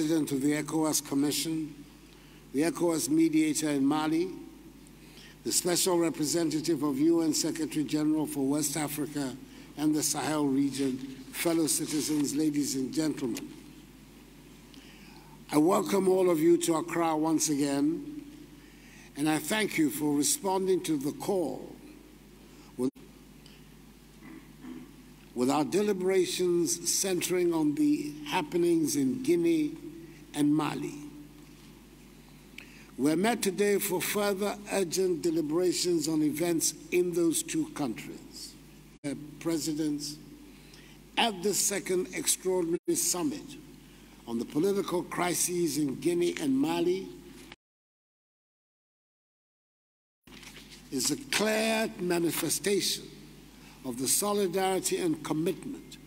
President of the ECOWAS Commission, the ECOWAS mediator in Mali, the Special Representative of UN Secretary General for West Africa and the Sahel region, fellow citizens, ladies and gentlemen. I welcome all of you to Accra once again, and I thank you for responding to the call with, our deliberations centering on the happenings in Guinea and Mali. We're met today for further urgent deliberations on events in those two countries. Presidents, at the second extraordinary summit on the political crises in Guinea and Mali is a clear manifestation of the solidarity and commitment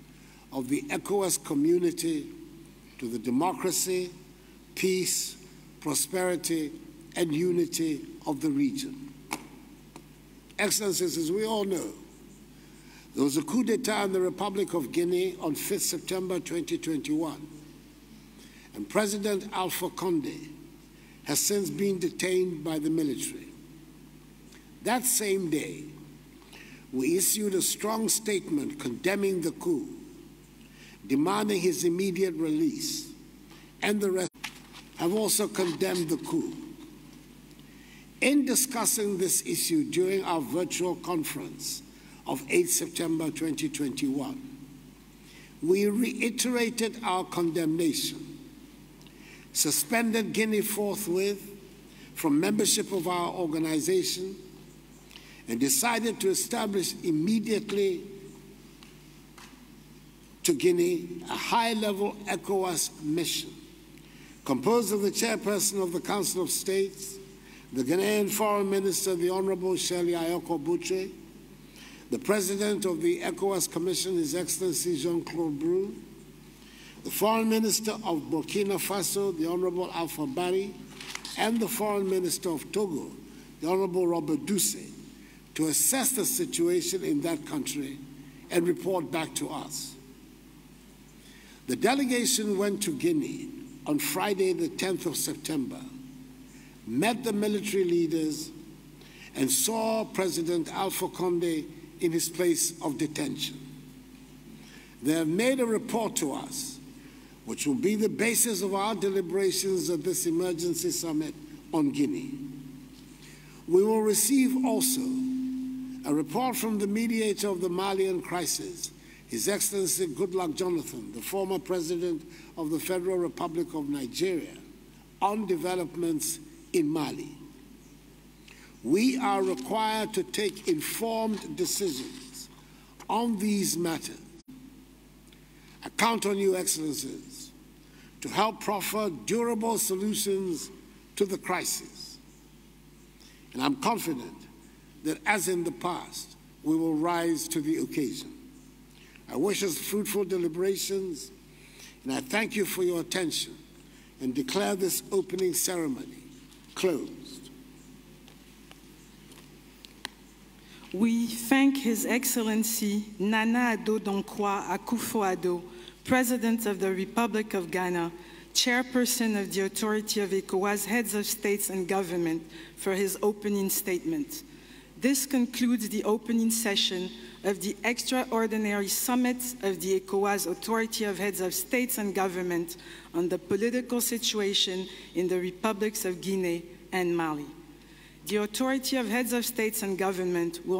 of the ECOWAS community to the democracy, peace, prosperity, and unity of the region. Excellencies, as we all know, there was a coup d'etat in the Republic of Guinea on 5th September 2021, and President Alpha Conde has since been detained by the military. That same day, we issued a strong statement condemning the coup demanding his immediate release, and the rest have also condemned the coup. In discussing this issue during our virtual conference of 8 September 2021, we reiterated our condemnation, suspended Guinea forthwith from membership of our organization, and decided to establish immediately to Guinea a high level ECOWAS mission composed of the chairperson of the Council of States, the Ghanaian Foreign Minister, the Honorable Shirley Ayorkor Botchwey, the President of the ECOWAS Commission, His Excellency Jean Claude Brou, the Foreign Minister of Burkina Faso, the Honorable Alpha Barry, and the Foreign Minister of Togo, the Honorable Robert Dussey, to assess the situation in that country and report back to us. The delegation went to Guinea on Friday, the 10th of September, met the military leaders, and saw President Alpha Conde in his place of detention. They have made a report to us, which will be the basis of our deliberations at this emergency summit on Guinea. We will receive also a report from the mediator of the Malian crisis his Excellency Goodluck Jonathan, the former President of the Federal Republic of Nigeria, on developments in Mali. We are required to take informed decisions on these matters. I count on you, Excellencies, to help proffer durable solutions to the crisis. And I'm confident that, as in the past, we will rise to the occasion. I wish us fruitful deliberations, and I thank you for your attention and declare this opening ceremony closed. We thank His Excellency Nana Addo Dankwa Akufo-Addo, President of the Republic of Ghana, Chairperson of the Authority of ECOWAS Heads of States and Government, for his opening statement. This concludes the opening session of the extraordinary summit of the ECOWAS Authority of Heads of States and Government on the political situation in the republics of Guinea and Mali. The Authority of Heads of States and Government will